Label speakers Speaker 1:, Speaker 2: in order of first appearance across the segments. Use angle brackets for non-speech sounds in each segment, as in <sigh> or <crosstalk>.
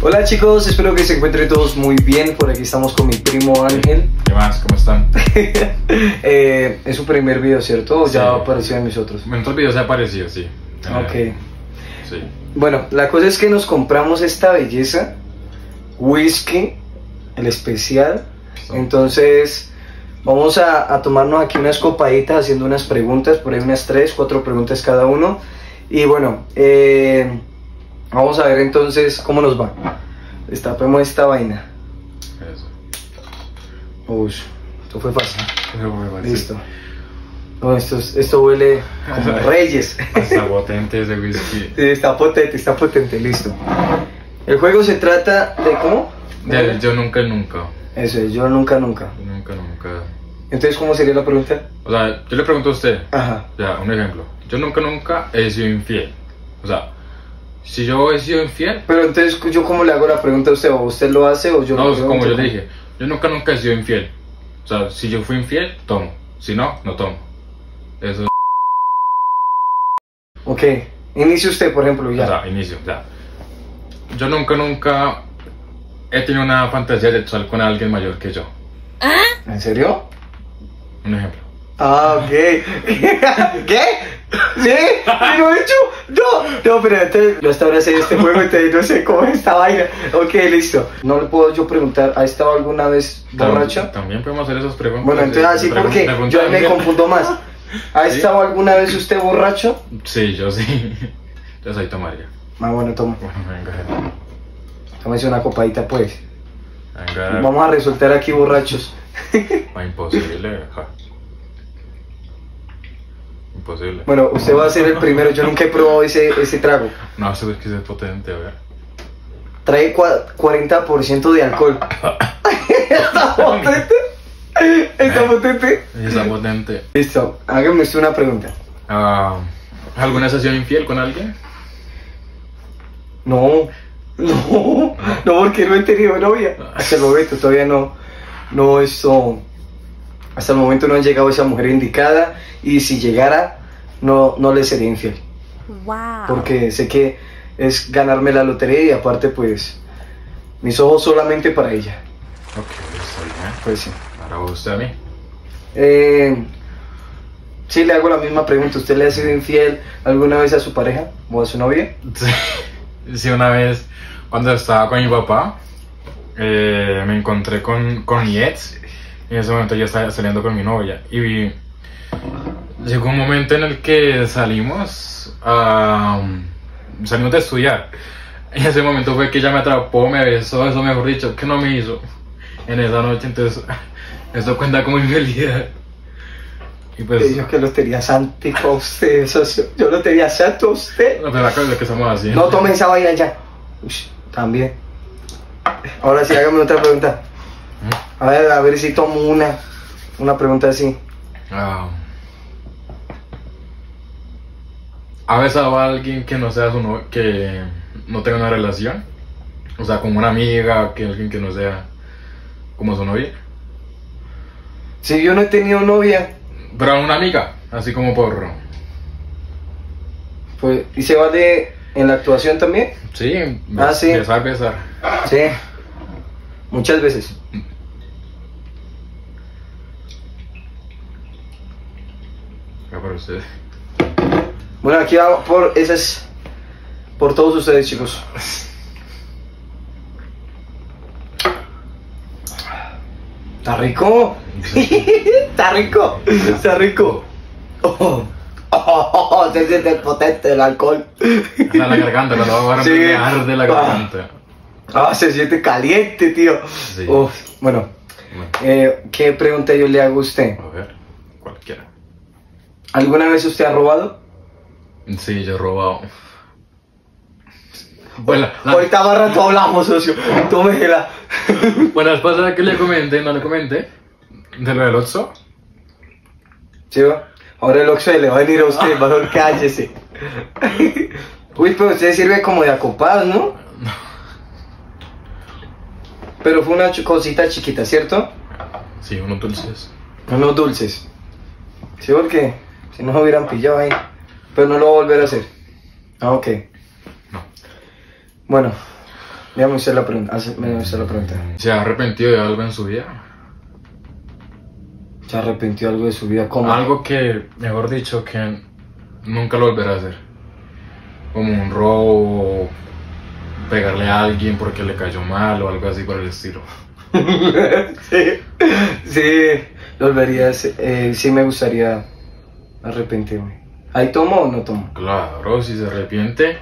Speaker 1: Hola chicos, espero que se encuentren todos muy bien. Por aquí estamos con mi primo Ángel.
Speaker 2: ¿Qué más? ¿Cómo están? <laughs>
Speaker 1: Eh, es su primer video, ¿cierto? ¿O ya apareció en mis otros?
Speaker 2: En otros videos se ha aparecido, sí.
Speaker 1: Ok.
Speaker 2: Eh, Sí.
Speaker 1: Bueno, la cosa es que nos compramos esta belleza, whisky, el especial. Entonces, vamos a, a tomarnos aquí unas copaditas haciendo unas preguntas, por ahí unas tres, cuatro preguntas cada uno. Y bueno, eh, vamos a ver entonces cómo nos va. Destapemos esta vaina.
Speaker 2: Eso.
Speaker 1: Uy, esto fue fácil. Listo. No, esto, es- esto huele como <laughs> reyes.
Speaker 2: Hasta potente ese whisky.
Speaker 1: Sí, está potente, está potente, listo. El juego se trata de cómo?
Speaker 2: Del yo nunca, nunca.
Speaker 1: Eso es, yo nunca, nunca.
Speaker 2: Yo nunca, nunca.
Speaker 1: Entonces, ¿cómo sería la pregunta?
Speaker 2: O sea, yo le pregunto a usted,
Speaker 1: Ajá.
Speaker 2: ya, un ejemplo. Yo nunca, nunca he sido infiel. O sea, si yo he sido infiel,
Speaker 1: Pero entonces, ¿yo cómo le hago la pregunta a usted? ¿O usted lo hace o yo
Speaker 2: no,
Speaker 1: lo
Speaker 2: es como yo le dije, yo nunca, nunca he sido infiel. O sea, si yo fui infiel, tomo. Si no, no tomo. Eso es,
Speaker 1: Ok. Inicie usted, por ejemplo, ya.
Speaker 2: o sea, inicio, ya. Yo nunca, nunca he tenido una fantasía sexual con alguien mayor que yo.
Speaker 1: ¿En serio?
Speaker 2: Un ejemplo.
Speaker 1: Ah, ok. <laughs> ¿Qué? ¿Sí? ¿Y lo he hecho? No, no, pero entonces, yo hasta ahora sé este juego, entonces no sé cómo es esta vaina. Ok, listo. ¿No le puedo yo preguntar, ¿ha estado alguna vez borracho?
Speaker 2: Tam- También podemos hacer esas preguntas.
Speaker 1: Bueno, entonces
Speaker 2: de-
Speaker 1: así
Speaker 2: pregun-
Speaker 1: porque yo ahí me confundo más. ¿Ha
Speaker 2: ¿Sí?
Speaker 1: estado alguna vez usted borracho?
Speaker 2: Sí, yo sí. Yo soy tomaría.
Speaker 1: Ah, bueno, toma.
Speaker 2: Bueno, venga.
Speaker 1: Tómese una copadita, pues.
Speaker 2: Venga.
Speaker 1: Vamos a resultar aquí borrachos.
Speaker 2: Ah, imposible. ja. Imposible.
Speaker 1: Bueno, usted va a ser el primero. Yo nunca he probado ese, ese trago.
Speaker 2: No, ese whisky es potente, a ver.
Speaker 1: Trae cua- 40% de alcohol. <laughs> ¿Está potente? ¿Está potente?
Speaker 2: Está potente.
Speaker 1: Listo, hágame usted una pregunta.
Speaker 2: Ah, ¿Alguna sesión infiel con alguien?
Speaker 1: No, no, no, porque no he tenido novia. Hasta el momento todavía no, no esto, hasta el momento no ha llegado esa mujer indicada y si llegara no, no le sería infiel.
Speaker 3: Wow.
Speaker 1: Porque sé que es ganarme la lotería y aparte pues mis ojos solamente para ella.
Speaker 2: Ok, está bien.
Speaker 1: Pues sí.
Speaker 2: Ahora va usted a mí.
Speaker 1: Eh, sí, le hago la misma pregunta. ¿Usted le ha sido infiel alguna vez a su pareja o a su novia?
Speaker 2: Sí, una vez cuando estaba con mi papá, eh, me encontré con, con mi ex. Y en ese momento yo estaba saliendo con mi novia. Y vi- llegó un momento en el que salimos, a, salimos de estudiar. Y en ese momento fue que ella me atrapó, me besó, eso mejor dicho, que no me hizo en esa noche. Entonces, <laughs> eso cuenta como infidelidad. Y pues,
Speaker 1: Yo que lotería santo a usted, socio. Yo lotería santo a usted.
Speaker 2: no, pues la cosa es que somos así.
Speaker 1: No tomen esa vaina ya. Ush, también. Ahora sí, hágame otra pregunta. A ver, a ver si tomo una, una pregunta así.
Speaker 2: Ah. ¿Ha besado a alguien que no sea su no que no tenga una relación? O sea, como una amiga, que alguien que no sea como su novia.
Speaker 1: Si yo no he tenido novia,
Speaker 2: Pero a una amiga, así como por.
Speaker 1: pues, ¿y se vale en la actuación también?
Speaker 2: Sí,
Speaker 1: Ah, sí.
Speaker 2: besar, besar.
Speaker 1: Sí. Muchas veces.
Speaker 2: Ya para usted.
Speaker 1: Bueno, aquí va por esas. Por todos ustedes, chicos. ¿Está rico? <laughs> ¿Está rico? ¿Está rico? <laughs> Oh, oh, oh, se siente potente el alcohol.
Speaker 2: Está en la garganta, cuando va a
Speaker 1: Sí.
Speaker 2: arde la
Speaker 1: Ah.
Speaker 2: garganta.
Speaker 1: Ah, se siente caliente, tío.
Speaker 2: Sí.
Speaker 1: Uf, bueno,
Speaker 2: Bueno,
Speaker 1: eh, ¿qué pregunta yo le hago a usted?
Speaker 2: a ver, cualquiera.
Speaker 1: ¿Alguna vez usted ha robado?
Speaker 2: Sí, yo he robado. Bueno, la-
Speaker 1: Ahorita más rato hablamos, socio. Tómela. <laughs>
Speaker 2: Bueno, después de que le comenté, no le comenté, de lo del Oxxo.
Speaker 1: ¿Sí va? Ahora el Oxxo le va a venir a usted, mejor cállese. <laughs> Uy, pero usted sirve como de acopado, ¿no? <laughs> Pero fue una cosita chiquita, ¿cierto?
Speaker 2: Sí, unos dulces.
Speaker 1: Unos dulces. Sí, porque si no se hubieran pillado ahí. Pero no lo voy a volver a hacer. Ah, ok.
Speaker 2: No.
Speaker 1: Bueno, Déjame usted la pregunta. Usted la pregunta.
Speaker 2: ¿Se ha arrepentido de algo en su vida?
Speaker 1: ¿Se arrepintió algo de su vida? ¿Cómo?
Speaker 2: Algo que, mejor dicho, que nunca lo volverá a hacer. Como un robo, pegarle a alguien porque le cayó mal o algo así por el estilo. <laughs>
Speaker 1: sí, sí, volvería eh, sí me gustaría arrepentirme. ¿Ahí tomo o no tomo?
Speaker 2: Claro, si se arrepiente,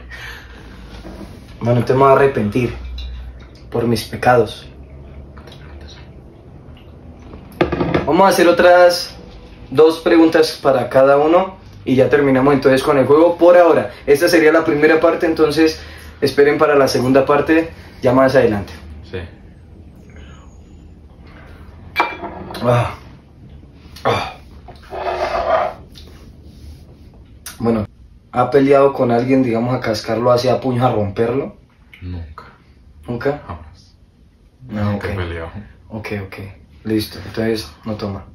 Speaker 1: Bueno, te me voy a arrepentir por mis pecados. Vamos a hacer otras dos preguntas para cada uno y ya terminamos entonces con el juego por ahora. Esta sería la primera parte, entonces esperen para la segunda parte ya más adelante.
Speaker 2: sí.
Speaker 1: Ah. Bueno, ¿ha peleado con alguien, digamos, a cascarlo hacia puños a romperlo?
Speaker 2: Nunca,
Speaker 1: ¿Nunca?
Speaker 2: jamás.
Speaker 1: No,
Speaker 2: Nunca he
Speaker 1: ok.
Speaker 2: peleado.
Speaker 1: Ok, ok. Listo. Entonces, no toma.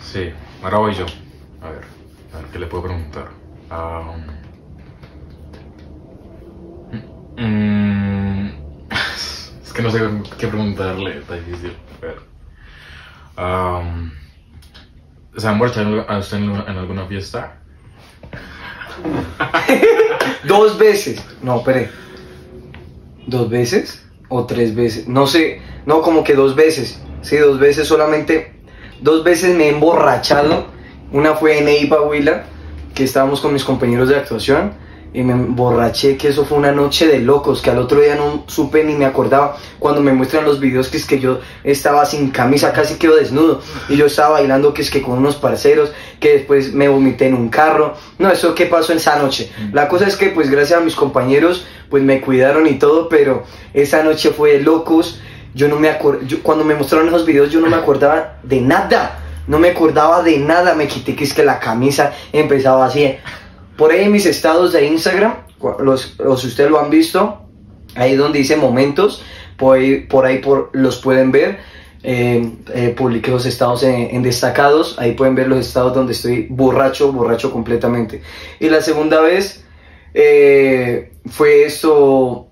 Speaker 2: Sí, ahora voy yo. A ver, a ver qué le puedo preguntar. Am, mm, <laughs> es que no sé qué preguntarle, está difícil. A ver. Am, ¿Se ha emborrachado a usted en alguna fiesta? <laughs>
Speaker 1: Dos veces. No, espere. ¿Dos veces? ¿O tres veces? No sé. No, como que dos veces. Sí, dos veces solamente. Dos veces me he emborrachado. Una fue en Eiba, Huila, que estábamos con mis compañeros de actuación. Y me emborraché, que eso fue una noche de locos, que al otro día no supe ni me acordaba. Cuando me muestran los videos que es que yo estaba sin camisa, casi quedo desnudo. Y yo estaba bailando que es que con unos parceros, que después me vomité en un carro. No, eso qué pasó esa noche. La cosa es que pues gracias a mis compañeros pues me cuidaron y todo, pero esa noche fue de locos. Yo no me acuerdo, cuando me mostraron esos videos yo no me acordaba de nada. No me acordaba de nada, me quité que es que la camisa empezaba así. Por ahí mis estados de Instagram, los, los ustedes lo han visto, ahí donde dice momentos, por ahí por, los pueden ver. Eh, eh, publiqué los estados en, en destacados, ahí pueden ver los estados donde estoy borracho, borracho completamente. Y la segunda vez eh, fue esto,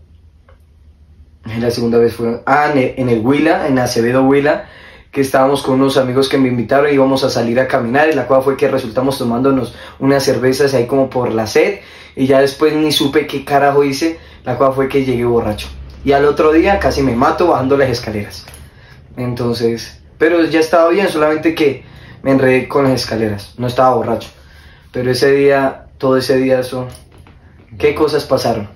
Speaker 1: la segunda vez fue, ah, en el, en el Huila, en Acevedo Huila, que estábamos con unos amigos que me invitaron y íbamos a salir a caminar, y la cual fue que resultamos tomándonos unas cervezas ahí como por la sed, y ya después ni supe qué carajo hice, la cual fue que llegué borracho. Y al otro día casi me mato bajando las escaleras. Entonces, pero ya estaba bien, solamente que me enredé con las escaleras, no estaba borracho. Pero ese día, todo ese día, eso, qué cosas pasaron.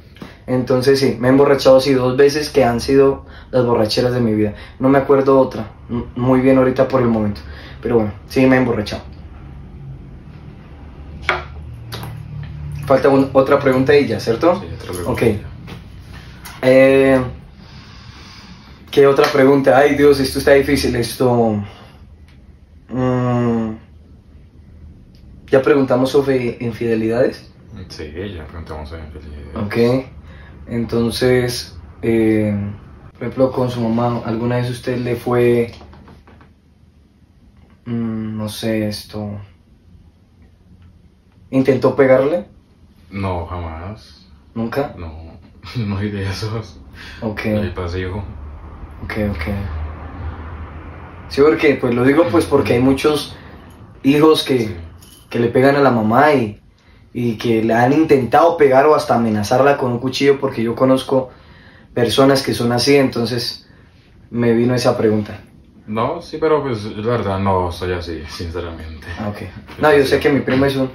Speaker 1: Entonces sí, me he emborrachado así dos veces que han sido las borracheras de mi vida. No me acuerdo otra, muy bien ahorita por el momento. Pero bueno, sí me he emborrachado. Falta un- otra pregunta y ya, ¿cierto?
Speaker 2: Sí, otra pregunta.
Speaker 1: Ok. Eh, ¿Qué otra pregunta? Ay Dios, esto está difícil. Esto... mm, ¿Ya preguntamos sobre infidelidades?
Speaker 2: Sí, ya preguntamos en infidelidades.
Speaker 1: Ok. Entonces, eh, por ejemplo, con su mamá, ¿alguna vez usted le fue, mm, no sé, esto, intentó pegarle?
Speaker 2: No, jamás.
Speaker 1: ¿Nunca?
Speaker 2: No, <laughs> no hay de esos.
Speaker 1: Ok,
Speaker 2: hay pasivo.
Speaker 1: ok, ok. Sí, porque, pues lo digo pues porque hay muchos hijos que,
Speaker 2: Sí.
Speaker 1: que le pegan a la mamá y, y que le han intentado pegar o hasta amenazarla con un cuchillo porque yo conozco personas que son así, entonces me vino esa pregunta.
Speaker 2: No, sí, pero pues la verdad no soy así, <laughs> sinceramente.
Speaker 1: Ah, ok. No, yo sé que mi primo es un...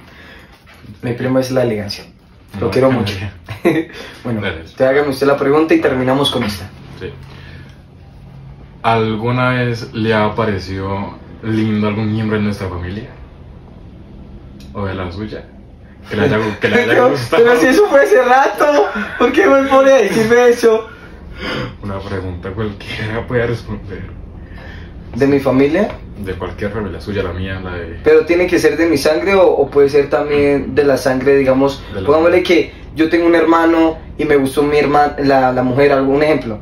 Speaker 1: Mi primo es la elegancia. Lo
Speaker 2: No,
Speaker 1: quiero mucho. <laughs> bueno, te hágame usted la pregunta y terminamos con esta.
Speaker 2: Sí. ¿Alguna vez le ha parecido lindo algún miembro de nuestra familia? ¿O de la suya? Que le haya, que le haya
Speaker 1: Pero,
Speaker 2: gustado.
Speaker 1: pero si eso fue hace rato, ¿por qué me pone a decirme eso?
Speaker 2: Una pregunta cualquiera puede responder.
Speaker 1: ¿De mi familia?
Speaker 2: De cualquier familia, suya, la mía, la de...
Speaker 1: Pero tiene que ser de mi sangre o, o puede ser también de la sangre, digamos,
Speaker 2: la-
Speaker 1: pongámosle que yo tengo un hermano y me gustó mi hermana, la, la mujer, algún ejemplo.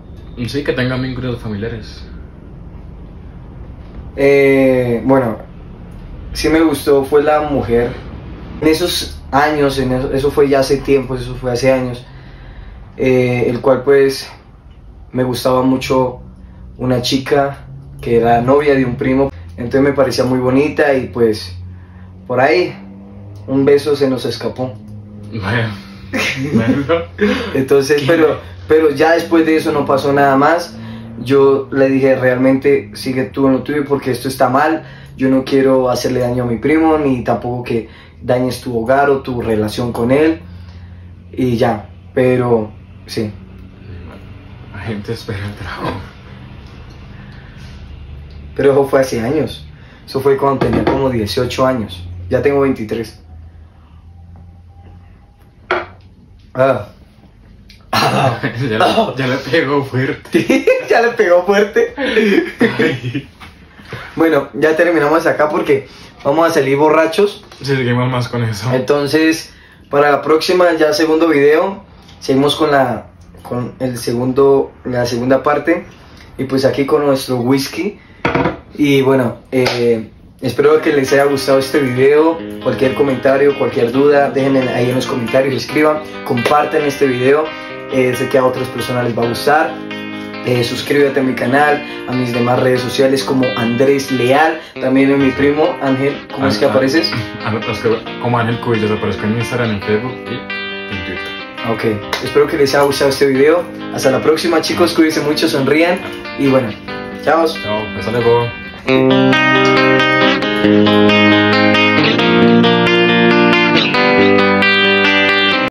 Speaker 2: Sí, que tengan vínculos familiares.
Speaker 1: Eh, bueno, sí me gustó, fue la mujer. En esos años, en eso, eso fue ya hace tiempo, eso fue hace años, eh, el cual pues me gustaba mucho una chica que era novia de un primo, entonces me parecía muy bonita y pues por ahí un beso se nos escapó.
Speaker 2: Bueno, <laughs> bueno.
Speaker 1: Entonces, pero, pero ya después de eso no pasó nada más. Yo le dije, realmente sigue tú en lo tuyo porque esto está mal. Yo no quiero hacerle daño a mi primo, ni tampoco que dañes tu hogar o tu relación con él. Y ya, pero sí.
Speaker 2: La gente espera el trabajo.
Speaker 1: Pero eso fue hace años. Eso fue cuando tenía como 18 años. Ya tengo 23. Ah. Ah. <laughs>
Speaker 2: ya, le, ya le pegó fuerte. <laughs>
Speaker 1: ya le pegó fuerte. Bueno, ya terminamos acá porque vamos a salir borrachos.
Speaker 2: Si seguimos más con eso.
Speaker 1: Entonces, para la próxima, ya segundo video, seguimos con la con el segundo la segunda parte y pues aquí con nuestro whisky y bueno, eh, espero que les haya gustado este video. Cualquier comentario, cualquier duda, déjenme ahí en los comentarios, escriban, compartan este video. Eh, sé que a otras personas les va a gustar. Eh, suscríbete a mi canal, a mis demás redes sociales como Andrés Leal, también en mi primo Ángel, ¿cómo es que
Speaker 2: Ah, ah,
Speaker 1: apareces? <laughs>
Speaker 2: como Ángel Cubillos aparezco en Instagram, en Facebook y en Twitter.
Speaker 1: Ok, espero que les haya gustado este video. Hasta la próxima chicos, cuídense mucho, sonrían y bueno, chao.
Speaker 2: Chao, hasta luego.